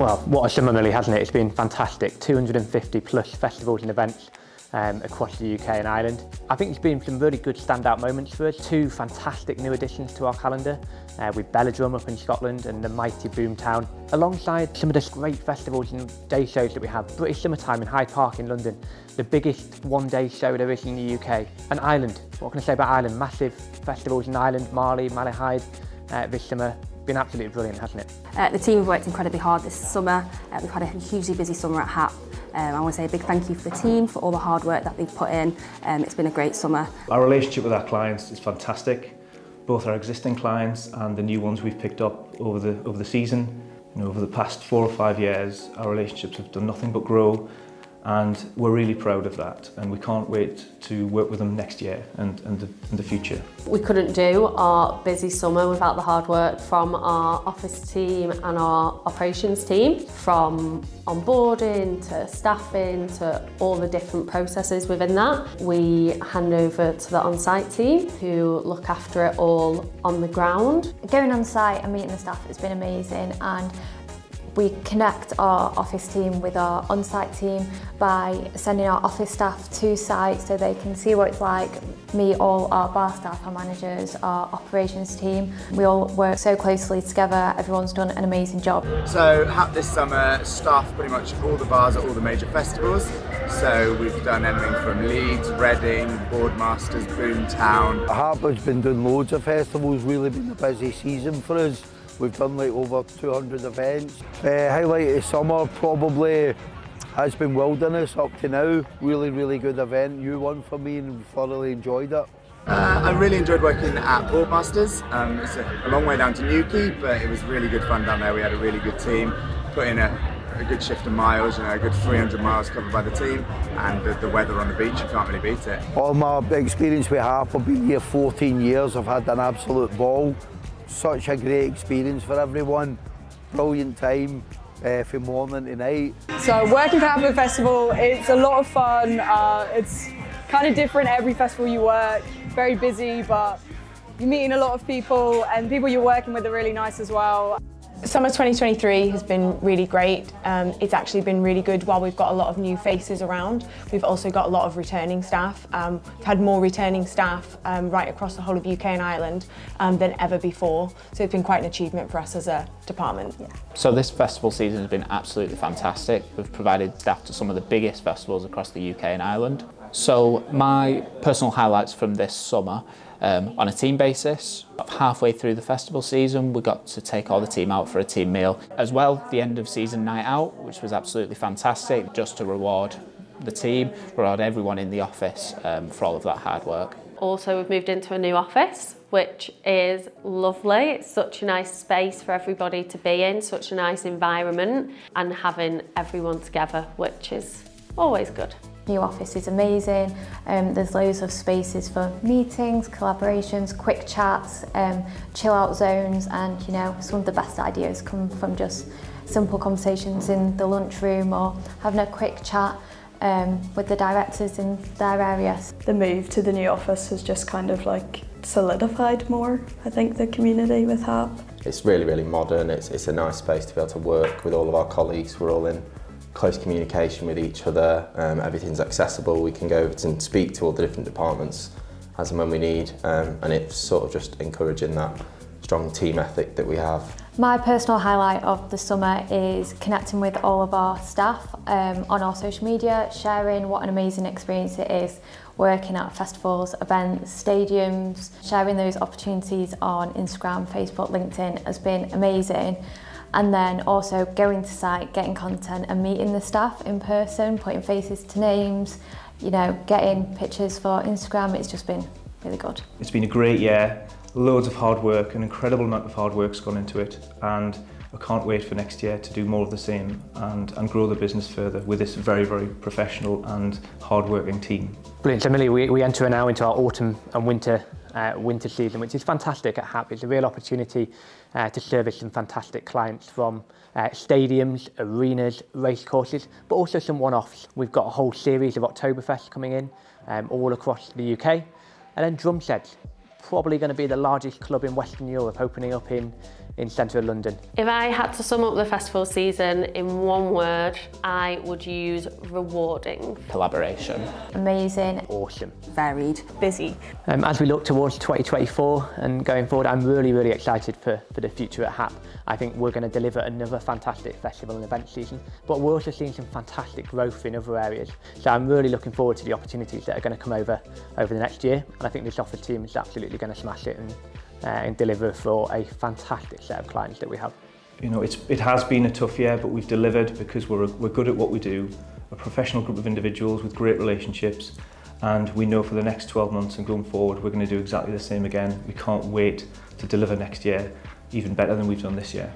Well, what a summer, Millie, hasn't it? It's been fantastic. 250 plus festivals and events um, across the UK and Ireland. I think there's been some really good standout moments for us. Two fantastic new additions to our calendar uh, with Belladrum up in Scotland and the mighty Boomtown, alongside some of the great festivals and day shows that we have. British Summertime in Hyde Park in London, the biggest one-day show there is in the UK. And Ireland, what can I say about Ireland? Massive festivals in Ireland, Marlay, Malahide uh, this summer. Been absolutely brilliant, hasn't it? Uh, the team have worked incredibly hard this summer. Uh, we've had a hugely busy summer at HAP. Um, I want to say a big thank you for the team for all the hard work that they've put in. Um, it's been a great summer. Our relationship with our clients is fantastic. Both our existing clients and the new ones we've picked up over the over the season. You know, over the past four or five years, our relationships have done nothing but grow and we're really proud of that and we can't wait to work with them next year and, and the, in the future. We couldn't do our busy summer without the hard work from our office team and our operations team, from onboarding to staffing to all the different processes within that. We hand over to the on-site team who look after it all on the ground. Going on site and meeting the staff has been amazing and we connect our office team with our on-site team by sending our office staff to site so they can see what it's like, meet all our bar staff, our managers, our operations team. We all work so closely together, everyone's done an amazing job. So HAP this summer staff pretty much all the bars at all the major festivals. So we've done anything from Leeds, Reading, Boardmasters, Boomtown. HAP has been doing loads of festivals, really been a busy season for us. We've done like over 200 events. Uh, highlight of summer probably has been Wilderness up to now. Really, really good event. New one for me and thoroughly enjoyed it. Uh, I really enjoyed working at Boardmasters. Um, it's a, a, long way down to Newquay, but it was really good fun down there. We had a really good team, put in a, a good shift of miles, you know, a good 300 miles covered by the team, and the, the, weather on the beach, you can't really beat it. All my experience with HAP, I've been here 14 years, I've had an absolute ball such a great experience for everyone. Brilliant time uh, from morning to night. So working for Hamburg Festival, it's a lot of fun. Uh, it's kind of different every festival you work. Very busy, but you're meeting a lot of people and people you're working with are really nice as well. Summer 2023 has been really great. Um, it's actually been really good while we've got a lot of new faces around. We've also got a lot of returning staff. Um, we've had more returning staff um, right across the whole of UK and Ireland um, than ever before. So it's been quite an achievement for us as a department. Yeah. So this festival season has been absolutely fantastic. We've provided staff to some of the biggest festivals across the UK and Ireland. So my personal highlights from this summer um, on a team basis. Halfway through the festival season, we got to take all the team out for a team meal. As well, the end of season night out, which was absolutely fantastic, just to reward the team, reward everyone in the office um, for all of that hard work. Also, we've moved into a new office, which is lovely. It's such a nice space for everybody to be in, such a nice environment, and having everyone together, which is always good new office is amazing. Um, there's loads of spaces for meetings, collaborations, quick chats, um, chill out zones and you know some of the best ideas come from just simple conversations in the lunchroom or having a quick chat um, with the directors in their areas. The move to the new office has just kind of like solidified more, I think, the community with HAP. It's really, really modern. It's, it's a nice space to be able to work with all of our colleagues. We're all in close communication with each other, um, everything's accessible, we can go over and speak to all the different departments as and when we need um, and it's sort of just encouraging that strong team ethic that we have. My personal highlight of the summer is connecting with all of our staff um, on our social media, sharing what an amazing experience it is working at festivals, events, stadiums, sharing those opportunities on Instagram, Facebook, LinkedIn has been amazing and then also going to site, getting content and meeting the staff in person, putting faces to names, you know, getting pictures for Instagram. It's just been really good. It's been a great year, loads of hard work, an incredible amount of hard work's gone into it and I can't wait for next year to do more of the same and, and grow the business further with this very, very professional and hard-working team. Brilliant. So, Millie, we, we enter now into our autumn and winter uh, winter season, which is fantastic at HAP. It's a real opportunity uh, to service some fantastic clients from uh, stadiums, arenas, racecourses, but also some one-offs. We've got a whole series of Oktoberfest coming in um, all across the UK. And then Drumsheds, probably going to be the largest club in Western Europe, opening up in in central London. If I had to sum up the festival season in one word, I would use rewarding. Collaboration. Amazing. Awesome. Varied. Busy. Um, as we look towards 2024 and going forward, I'm really, really excited for, for the future at HAP. I think we're going to deliver another fantastic festival and event season, but we're also seeing some fantastic growth in other areas. So I'm really looking forward to the opportunities that are going to come over over the next year. And I think this offer team is absolutely going to smash it and, uh, and deliver for a fantastic set of clients that we have. You know, it's, it has been a tough year, but we've delivered because we're, we're good at what we do, a professional group of individuals with great relationships, and we know for the next 12 months and going forward, we're going to do exactly the same again. We can't wait to deliver next year even better than we've done this year.